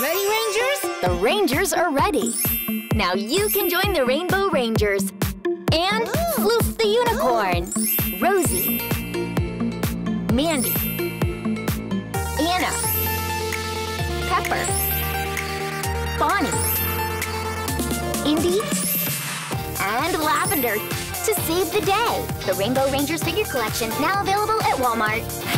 Ready, Rangers? The Rangers are ready. Now you can join the Rainbow Rangers. And oh. Floof the oh. Unicorn, Rosie, Mandy, Anna, Pepper, Bonnie, Indy, and Lavender to save the day. The Rainbow Rangers figure collection now available at Walmart.